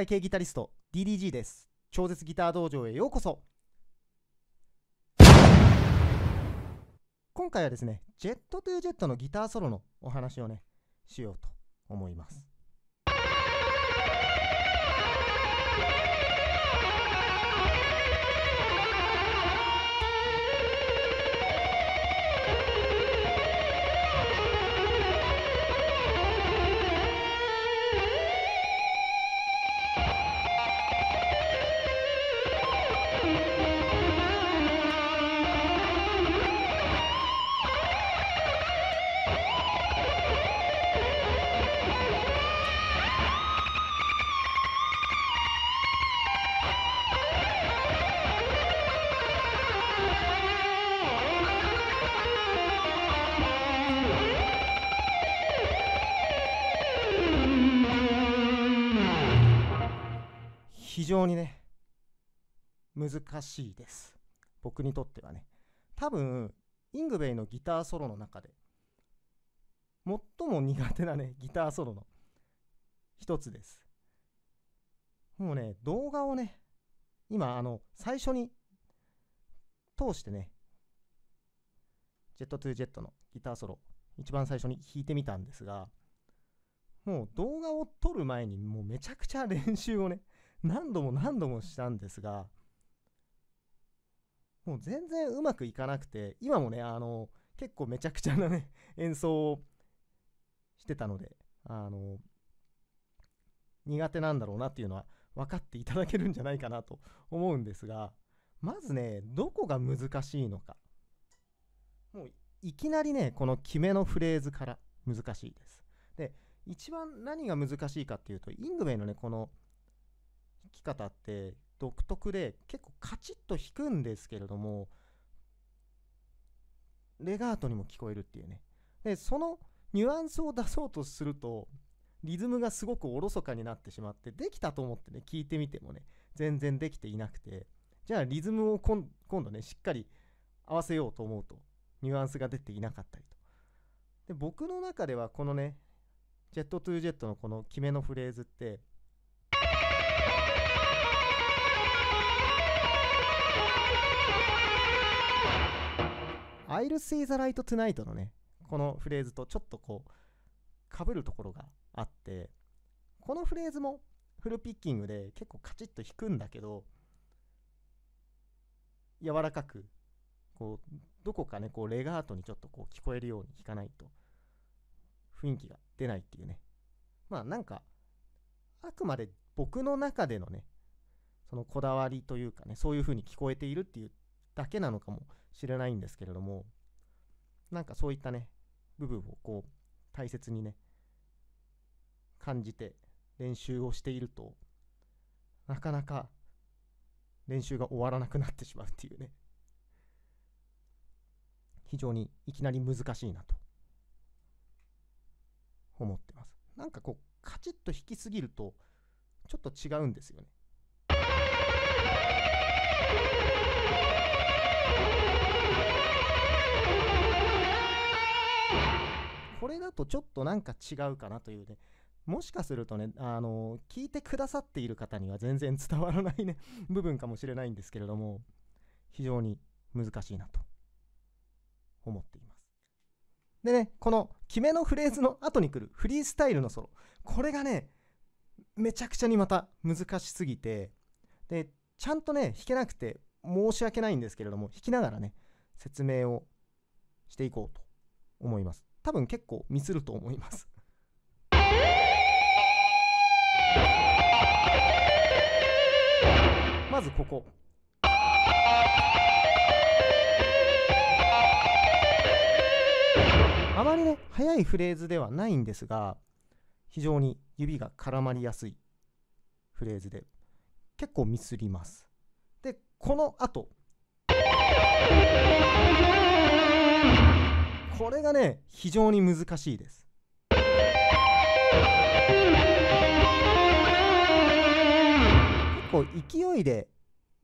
会系ギタリスト DDG です。超絶ギター道場へようこそ。今回はですねジェットトゥージェットのギターソロのお話をねしようと思います。非常にね難しいです。僕にとってはね。多分イングベイのギターソロの中で最も苦手なねギターソロの一つです。もうね動画をね今あの最初に通してねジェットトゥージェットのギターソロ一番最初に弾いてみたんですがもう動画を撮る前にもうめちゃくちゃ練習をね何度も何度もしたんですがもう全然うまくいかなくて今もねあの結構めちゃくちゃなね 演奏をしてたのであの苦手なんだろうなっていうのは分かっていただけるんじゃないかなと思うんですがまずねどこが難しいのか。もういきなりねこの決めのフレーズから難しいです。で一番何が難しいかっていうとイングウェイのねこの弾き方って独特で結構カチッと弾くんですけれどもレガートにも聞こえるっていうね。でそのニュアンスを出そうとするとリズムがすごくおろそかになってしまってできたと思ってね聞いてみてもね全然できていなくてじゃあリズムを今度ねしっかり合わせようと思うとニュアンスが出ていなかったりと。で僕の中ではこのねジェットトゥージェットのこの決めのフレーズって「I'll see the light tonight」のねこのフレーズとちょっとこうかぶるところがあってこのフレーズもフルピッキングで結構カチッと弾くんだけど柔らかくこうどこかねこうレガートにちょっとこう聞こえるように弾かないと雰囲気が出ないっていうね。まあなんかあくまで僕の中でのねそのこだわりというかねそういう風に聞こえているっていうだけなのかもしれないんですけれどもなんかそういったね部分をこう大切にね感じて練習をしているとなかなか練習が終わらなくなってしまうっていうね。非常にいきなり難しいなと。思ってます。なんかこうカチッと弾きすぎるとちょっと違うんですよね。れだとちょっとなんか違うかなというね。もしかするとねあの聞いてくださっている方には全然伝わらないね 部分かもしれないんですけれども非常に難しいなと思っています。でねこの決めのフレーズの後に来るフリースタイルのソロ。これがねめちゃくちゃにまた難しすぎてでちゃんとね弾けなくて申し訳ないんですけれども弾きながらね説明をしていこうと思います。多分結構ミスると思います。まずここ。あまりね速いフレーズではないんですが非常に指が絡まりやすいフレーズで結構ミスります。でこの後。これがね非常に難しいです。結構勢いで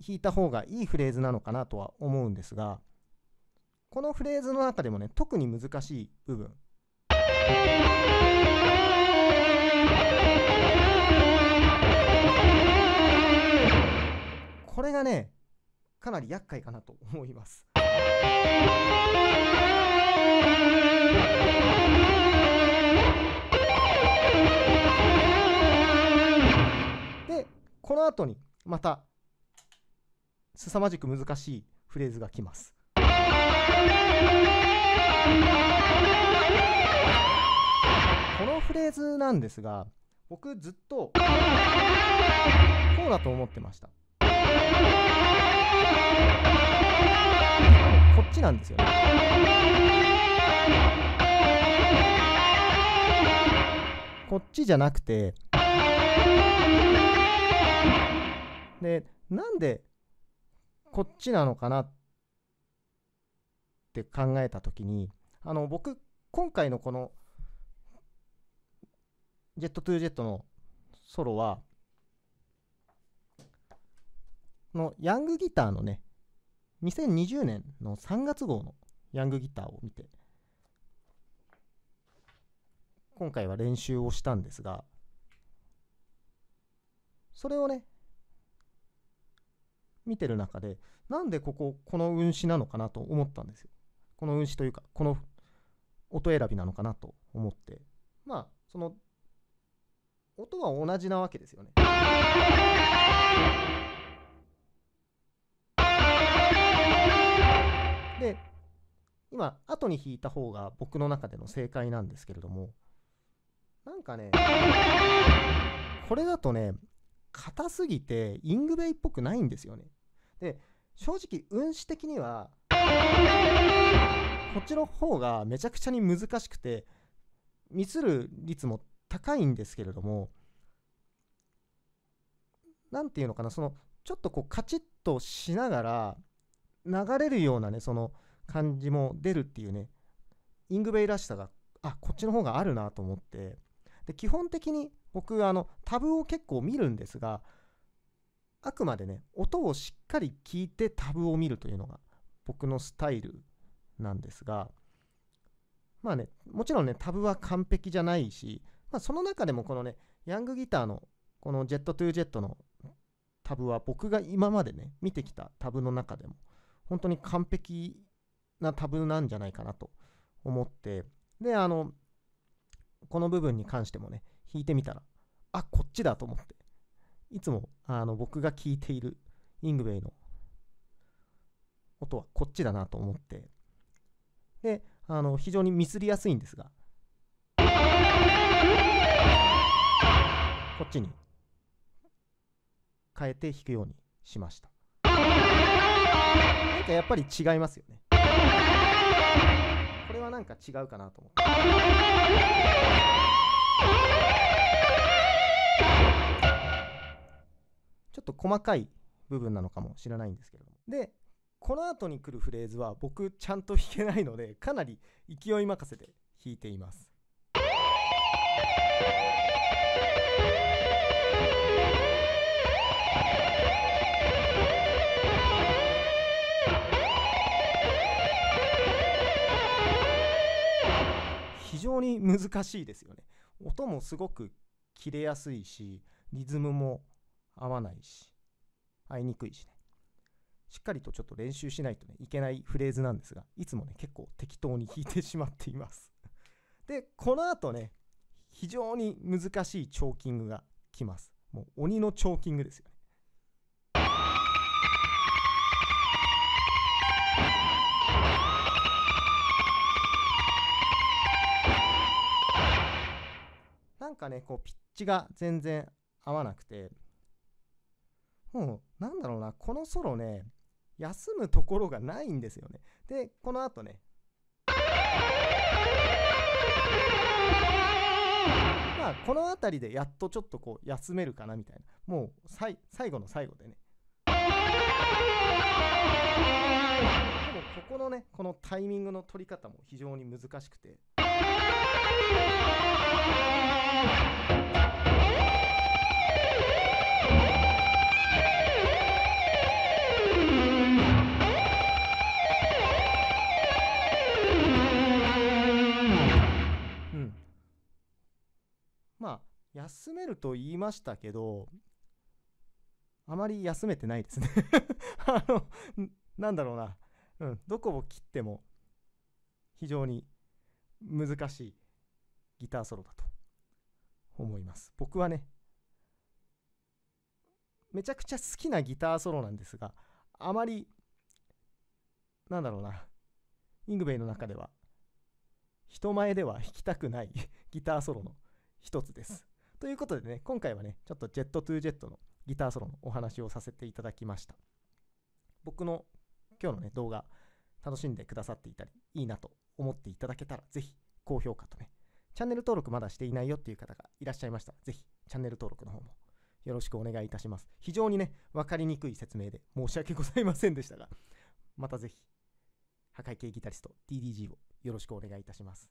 弾いた方がいいフレーズなのかなとは思うんですがこのフレーズの中でもね特に難しい部分。これがねかなり厄介かなと思います。でこの後にまた凄まじく難しいフレーズが来ます。このフレーズなんですが僕ずっとこうだと思ってました。こっちなんですよね。こっちじゃなくてでなんでこっちなのかなって考えた時にあの僕今回のこのジェットトゥージェットのソロはのヤングギターのね2020年の3月号のヤングギターを見て今回は練習をしたんですがそれをね見てる中でなんでこここの運指なのかなと思ったんですよ。この運指というかこの音選びなのかなと思って。まあその音は同じなわけですよね。で今後に弾いた方が僕の中での正解なんですけれどもなんかねこれだとね硬すぎてイングベイっぽくないんですよね。で正直運指的にはこっちの方がめちゃくちゃに難しくてミスる率も高いんですけれども何ていうのかなそのちょっとこうカチッとしながら流れるようなねその感じも出るっていうねイングベイらしさがあこっちの方があるなと思ってで基本的に僕あのタブを結構見るんですがあくまでね音をしっかり聞いてタブを見るというのが僕のスタイルなんですがまあねもちろんねタブは完璧じゃないし、まあ、その中でもこのねヤングギターのこのジェットトゥージェットのタブは僕が今までね見てきたタブの中でも本当に完璧なタブなんじゃないかなと思ってであのこの部分に関してもね弾いてみたらあこっちだと思って。いつもあの僕が聴いているイングベイの音はこっちだなと思って。であの非常にミスりやすいんですが。こっちに変えて弾くようにしました。なんかやっぱり違いますよね。なんか違うかなと思って。ちょっと細かい部分なのかもしれないんですけれども。でこの後に来るフレーズは僕ちゃんと弾けないのでかなり勢い任せで弾いています。常に難しいですよね。音もすごく切れやすいしリズムも合わないし合いにくいしね。しっかりとちょっと練習しないとねいけないフレーズなんですがいつもね結構適当に弾いてしまっています。でこの後ね非常に難しいチョーキングが来ます。もう鬼のチョーキングですよね。ねこうピッチが全然合わなくて。もうなんだろうなこのソロね休むところがないんですよね。でこの後ね。まあこの辺りでやっとちょっとこう休めるかなみたいな。もう最最後の最後でね。でもここのねこのタイミングの取り方も非常に難しくて。休めると言いましたけどあまり休めてないですね。あの、なんだろうな。うん、どこを切っても非常に難しいギターソロだと思います。僕はね、めちゃくちゃ好きなギターソロなんですが、あまり、なんだろうな、イングベイの中では、人前では弾きたくない ギターソロの一つです。ということでね、今回はね、ちょっとジェットトゥージェットのギターソロのお話をさせていただきました。僕の今日のね、動画、楽しんでくださっていたり、いいなと思っていただけたら、ぜひ高評価とね、チャンネル登録まだしていないよっていう方がいらっしゃいましたら、ぜひチャンネル登録の方もよろしくお願いいたします。非常にね、分かりにくい説明で申し訳ございませんでしたが、またぜひ、破壊系ギタリスト DDG をよろしくお願いいたします。